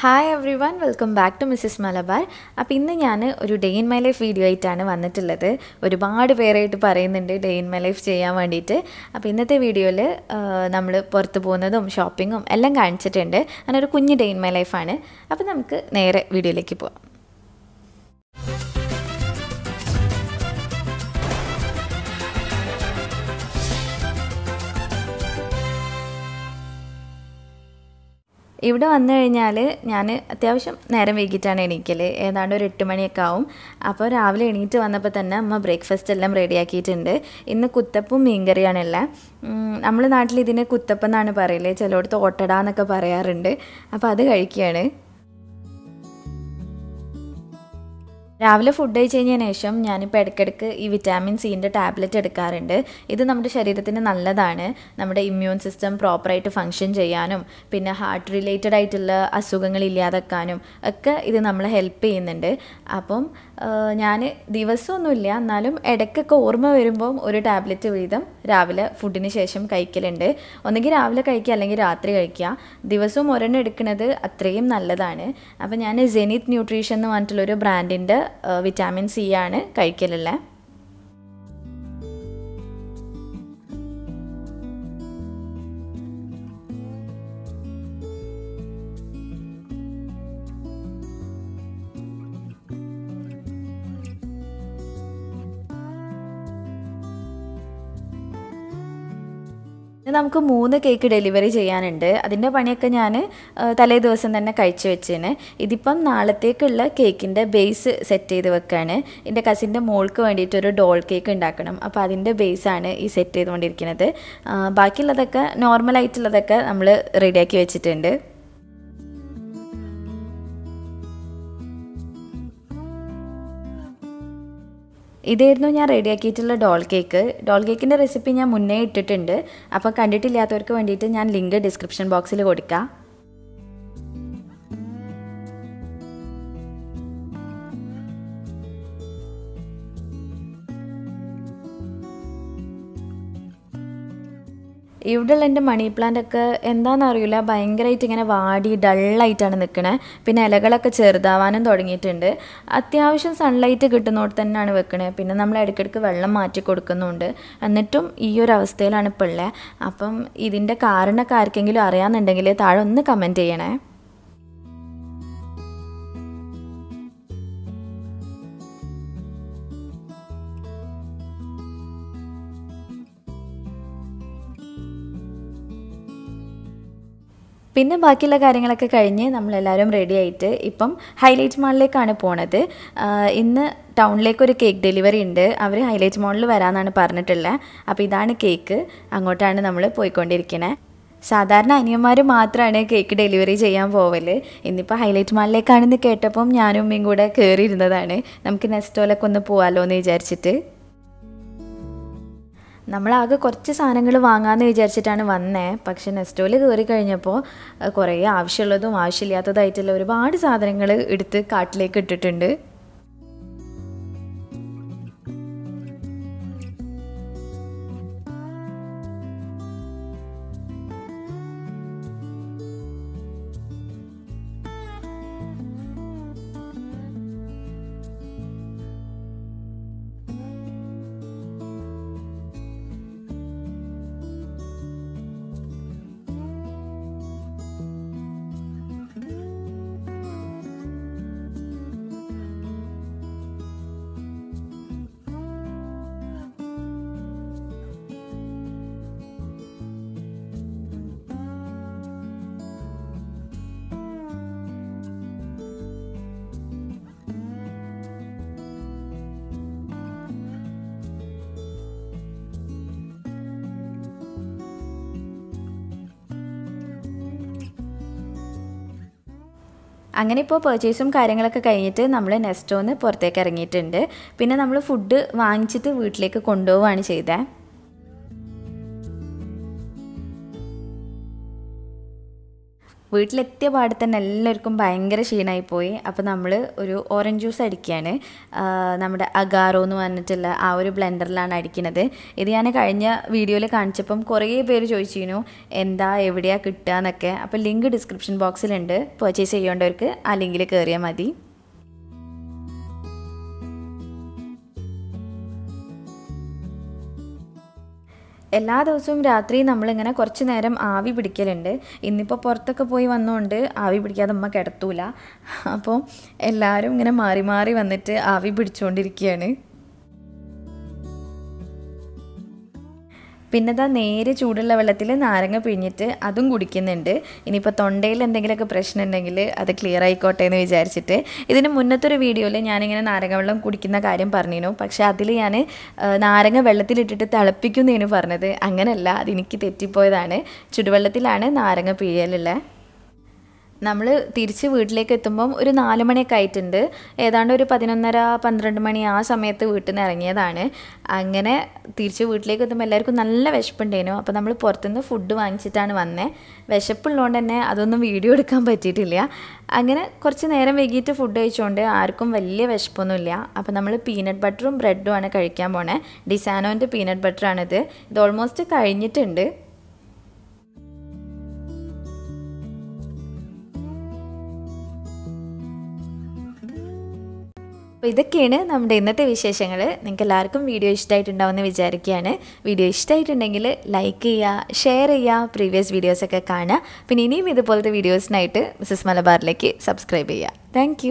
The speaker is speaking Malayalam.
Hi everyone welcome back to Mrs Malabar അപ്പോൾ ഇന്ന് ഞാൻ ഒരു day in my life video ആയിട്ടാണ് വന്നിട്ടുള്ളത്. ഒരുപാട് പേരായിട്ട് പറയുന്നുണ്ട് ഡേ ഇൻ മൈ ലൈഫ് ചെയ്യാൻ വേണ്ടിയിട്ട്. അപ്പോൾ ഇന്നത്തെ വീഡിയോയിൽ നമ്മൾ പുറത്ത് പോകുന്നതും ഷോപ്പിങ്ങും എല്ലാം കാണിച്ചിട്ടുണ്ട്. അങ്ങനെ ഒരു കുഞ്ഞ് ഡേ ഇൻ മൈ ലൈഫാണ് അപ്പോൾ നമുക്ക് നേരെ വീഡിയോയിലേക്ക് പോവാം. ഇവിടെ വന്നു കഴിഞ്ഞാൽ ഞാൻ അത്യാവശ്യം നേരം വൈകിട്ടാണ് എണീക്കൽ ഏതാണ്ട് ഒരു എട്ട് മണിയൊക്കെ ആവും. അപ്പോൾ രാവിലെ എണീറ്റ് വന്നപ്പോൾ തന്നെ അമ്മ ബ്രേക്ക്ഫാസ്റ്റ് എല്ലാം റെഡിയാക്കിയിട്ടുണ്ട് ഇന്ന് കുത്തപ്പും മീൻകറിയാണുള്ള നമ്മൾ നാട്ടിൽ ഇതിന് കുത്തപ്പം എന്നാണ് പറയൽ. ചിലയിടത്ത് ഓട്ടട എന്നൊക്കെ പറയാറുണ്ട്. അപ്പോൾ അത് കഴിക്കുകയാണ് രാവിലെ ഫുഡ് കഴിച്ച് കഴിഞ്ഞതിന് ശേഷം ഞാനിപ്പോൾ ഇടയ്ക്കിടയ്ക്ക് ഈ വിറ്റാമിൻ സിന്റെ ടാബ്ലറ്റ് എടുക്കാറുണ്ട്. ഇത് നമ്മുടെ ശരീരത്തിന് നല്ലതാണ്. നമ്മുടെ ഇമ്മ്യൂൺ സിസ്റ്റം പ്രോപ്പറായിട്ട് ഫങ്ഷൻ ചെയ്യാനും പിന്നെ ഹാർട്ട് റിലേറ്റഡ് ആയിട്ടുള്ള അസുഖങ്ങൾ ഇല്ലാതാക്കാനും ഒക്കെ ഇത് നമ്മളെ ഹെൽപ്പ് ചെയ്യുന്നുണ്ട്. അപ്പം ഞാൻ ദിവസമൊന്നുമില്ല എന്നാലും ഇടയ്ക്കൊക്കെ ഓർമ്മ വരുമ്പം ഒരു ടാബ്ലറ്റ് വീതം രാവിലെ ഫുഡിന് ശേഷം കഴിക്കലുണ്ട്. ഒന്നുകിൽ രാവിലെ കഴിക്കുക അല്ലെങ്കിൽ രാത്രി കഴിക്കുക. ദിവസവും ഒരെണ്ണം എടുക്കുന്നത് അത്രയും നല്ലതാണ്. അപ്പോൾ ഞാൻ ജെനിത് ന്യൂട്രീഷൻ എന്ന് പറഞ്ഞിട്ടുള്ളൊരു ബ്രാൻഡിന്റെ വിറ്റാമിൻ സി ആണ് കഴിക്കലുള്ളത് നമുക്ക് മൂന്ന് കേക്ക് ഡെലിവറി ചെയ്യാനുണ്ട്. അതിന്റെ പണിയൊക്കെ ഞാൻ തലേ ദിവസം തന്നെ കഴിച്ചു വെച്ചേന്. ഇതിപ്പം നാളത്തേക്കുള്ള കേക്കിന്റെ ബേസ് സെറ്റ് ചെയ്ത് വെക്കുകയാണ് എന്റെ കസിന്റെ മോൾക്ക് വേണ്ടിയിട്ട് ഒരു ഡോൾ കേക്ക് ഉണ്ടാക്കണം. അപ്പോൾ അതിന്റെ ബേസാണ് ഈ സെറ്റ് ചെയ്തുകൊണ്ടിരിക്കുന്നത്. ബാക്കിയുള്ളതൊക്കെ നോർമലായിട്ടുള്ളതൊക്കെ നമ്മൾ റെഡിയാക്കി വെച്ചിട്ടുണ്ട്. ഇതായിരുന്നു ഞാൻ റെഡിയാക്കിയിട്ടുള്ള ഡോൾ കേക്ക് ഡോൾ കേക്കിന്റെ റെസിപ്പി ഞാൻ മുന്നേ ഇട്ടിട്ടുണ്ട്. അപ്പോൾ കണ്ടിട്ടില്ലാത്തവർക്ക് വേണ്ടിയിട്ട് ഞാൻ ലിങ്ക് ഡിസ്ക്രിപ്ഷൻ ബോക്സിൽ കൊടുക്കാം. ഇവിടെയുള്ള എന്റെ മണി പ്ലാന്റ് ഒക്കെ എന്താണെന്ന് അറിയില്ല. ഭയങ്കരമായിട്ട് ഇങ്ങനെ വാടി ഡള്ളായിട്ടാണ് നിൽക്കണേ പിന്നെ ഇലകളൊക്കെ ചെറുതാവാനും തുടങ്ങിയിട്ടുണ്ട്. അത്യാവശ്യം സൺലൈറ്റ് കിട്ടുന്നോട് തന്നെയാണ് വെക്കണേ. പിന്നെ നമ്മൾ ഇടയ്ക്കിടയ്ക്ക് വെള്ളം മാറ്റി കൊടുക്കുന്നുണ്ട്. എന്നിട്ടും ഈ ഒരു അവസ്ഥയിലാണ് ഇപ്പോൾ ഉള്ളത് അപ്പം ഇതിന്റെ കാരണമൊക്കെ ആർക്കെങ്കിലും അറിയാമെന്നുണ്ടെങ്കിൽ താഴെ ഒന്ന് കമന്റ് ചെയ്യണേ. പിന്നെ ബാക്കിയുള്ള കാര്യങ്ങളൊക്കെ കഴിഞ്ഞ് നമ്മളെല്ലാവരും റെഡി ആയിട്ട് ഇപ്പം ഹൈലൈറ്റ് മാളിലേക്കാണ് പോണത്. ഇന്ന് ടൗണിലേക്ക് ഒരു കേക്ക് ഡെലിവറി ഉണ്ട്. അവർ ഹൈലൈറ്റ് മാളിൽ വരാമെന്നാണ് പറഞ്ഞിട്ടുള്ളത് അപ്പോൾ ഇതാണ് കേക്ക് അങ്ങോട്ടാണ് നമ്മൾ പോയിക്കൊണ്ടിരിക്കുന്നത് സാധാരണ അനിയന്മാർ മാത്രമാണ് കേക്ക് ഡെലിവറി ചെയ്യാൻ പോവൽ ഇന്നിപ്പോൾ ഹൈലൈറ്റ് മാളിലേക്കാണെന്ന് കേട്ടപ്പം ഞാനും ഉമ്മയും കൂടെ കയറിയിരുന്നതാണ് നമുക്ക് നെസ്റ്റോലൊക്കെ ഒന്ന് പോകാമല്ലോ എന്ന് വിചാരിച്ചിട്ട്. നമ്മളാകെ കുറച്ച് സാധനങ്ങൾ വാങ്ങാമെന്ന് വിചാരിച്ചിട്ടാണ് വന്നേ. പക്ഷേ നെസ്റ്റോയിൽ കയറി കഴിഞ്ഞപ്പോൾ കുറേ ആവശ്യമുള്ളതും ആവശ്യമില്ലാത്തതായിട്ടുള്ള ഒരുപാട് സാധനങ്ങൾ എടുത്ത് കാട്ടിലേക്ക് ഇട്ടിട്ടുണ്ട്. അങ്ങനെ ഇപ്പോൾ പർച്ചേസും കാര്യങ്ങളൊക്കെ കഴിഞ്ഞിട്ട് നമ്മൾ നെസ്റ്റോന്ന് പുറത്തേക്ക് ഇറങ്ങിയിട്ടുണ്ട്. പിന്നെ നമ്മൾ ഫുഡ് വാങ്ങിച്ചിട്ട് വീട്ടിലേക്ക് കൊണ്ടുപോവുകയാണ് ചെയ്തത് വീട്ടിലെത്തിയ പാടെ തന്നെ എല്ലാവർക്കും ഭയങ്കര ക്ഷീണമായി പോയി അപ്പോൾ നമ്മൾ ഒരു ഓറഞ്ച് ജ്യൂസ് അടിക്കുകയാണ് നമ്മുടെ അഗാറോ എന്ന് പറഞ്ഞിട്ടുള്ള ആ ഒരു ബ്ലെൻഡറിലാണ് അടിക്കുന്നത്. ഇത് ഞാൻ കഴിഞ്ഞ വീഡിയോയിൽ കാണിച്ചപ്പം കുറേ പേര് ചോദിച്ചിരുന്നു എന്താ എവിടെയാണ് കിട്ടുക എന്നൊക്കെ. അപ്പോൾ ലിങ്ക് ഡിസ്ക്രിപ്ഷൻ ബോക്സിലുണ്ട് പർച്ചേസ് ചെയ്യേണ്ടവർക്ക് ആ ലിങ്കിൽ കയറിയാൽ മതി. എല്ലാ ദിവസവും രാത്രി നമ്മളിങ്ങനെ കുറച്ച് നേരം ആവി പിടിക്കലുണ്ട്. ഇന്നിപ്പോൾ പുറത്തൊക്കെ പോയി വന്നുകൊണ്ട് ആവി പിടിക്കാതെ അമ്മ കിടത്തൂല. അപ്പോൾ എല്ലാവരും ഇങ്ങനെ മാറി മാറി വന്നിട്ട് ആവി പിടിച്ചുകൊണ്ടിരിക്കുകയാണ് പിന്നെ ഇതാ നേരെ ചൂടുള്ള വെള്ളത്തിൽ നാരങ്ങ പിഴിഞ്ഞിട്ട് അതും കുടിക്കുന്നുണ്ട്. ഇനിയിപ്പോൾ തൊണ്ടയിൽ എന്തെങ്കിലുമൊക്കെ പ്രശ്നം ഉണ്ടെങ്കിൽ അത് ക്ലിയർ ആയിക്കോട്ടെ എന്ന് വിചാരിച്ചിട്ട്. ഇതിന് മുന്നത്തെ ഒരു വീഡിയോയിൽ ഞാനിങ്ങനെ നാരങ്ങ വെള്ളം കുടിക്കുന്ന കാര്യം പറഞ്ഞിരുന്നു പക്ഷേ അതിൽ ഞാൻ നാരങ്ങ വെള്ളത്തിലിട്ടിട്ട് തിളപ്പിക്കുന്നതിന് പറഞ്ഞത്. അങ്ങനെയല്ല അതെനിക്ക് തെറ്റിപ്പോയതാണ്. ചുടുവെള്ളത്തിലാണ് നാരങ്ങ പിഴിയലുള്ളത് നമ്മൾ തിരിച്ച് വീട്ടിലേക്ക് എത്തുമ്പം ഒരു നാല് മണിയൊക്കെ ആയിട്ടുണ്ട്. ഏതാണ്ട് ഒരു പതിനൊന്നര പന്ത്രണ്ട് മണി ആ സമയത്ത് വീട്ടിൽ നിന്ന് ഇറങ്ങിയതാണ്. അങ്ങനെ തിരിച്ച് വീട്ടിലേക്ക് എത്തുമ്പോൾ എല്ലാവർക്കും നല്ല വിശപ്പുണ്ടായിരുന്നു. അപ്പോൾ നമ്മൾ പുറത്തുനിന്ന് ഫുഡ് വാങ്ങിച്ചിട്ടാണ് വന്നത് വിശപ്പുള്ളതുകൊണ്ട് തന്നെ അതൊന്നും വീഡിയോ എടുക്കാൻ പറ്റിയിട്ടില്ല. അങ്ങനെ കുറച്ച് നേരം വൈകിട്ട് ഫുഡ് കഴിച്ചുകൊണ്ട് ആർക്കും വലിയ വിശപ്പൊന്നുമില്ല. അപ്പോൾ നമ്മൾ പീനട്ട് ബട്ടറും ബ്രെഡും ആണ് കഴിക്കാൻ പോണേ. ഡിസാനോന്റെ പീനട്ട് ബട്ടറാണിത് ഇത് ഓൾമോസ്റ്റ് കഴിഞ്ഞിട്ടുണ്ട്. അപ്പോൾ ഇതൊക്കെയാണ് നമ്മുടെ ഇന്നത്തെ വിശേഷങ്ങൾ നിങ്ങൾക്ക് എല്ലാവർക്കും വീഡിയോ ഇഷ്ടമായിട്ടുണ്ടാവുമെന്ന് വിചാരിക്കുകയാണ്. വീഡിയോ ഇഷ്ടമായിട്ടുണ്ടെങ്കിൽ ലൈക്ക് ചെയ്യുക ഷെയർ ചെയ്യുക പ്രീവിയസ് വീഡിയോസൊക്കെ കാണുക. പിന്നെ ഇനിയും ഇതുപോലത്തെ വീഡിയോസിനായിട്ട് മിസ്സസ് മലബാറിലേക്ക് സബ്സ്ക്രൈബ് ചെയ്യുക. താങ്ക്